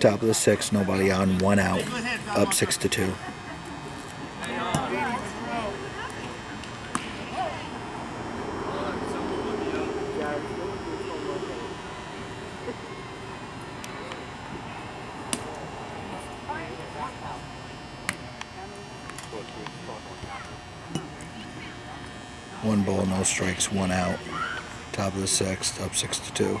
Top of the sixth, nobody on, one out, up six to two. One ball, no strikes, one out. Top of the sixth, up six to two.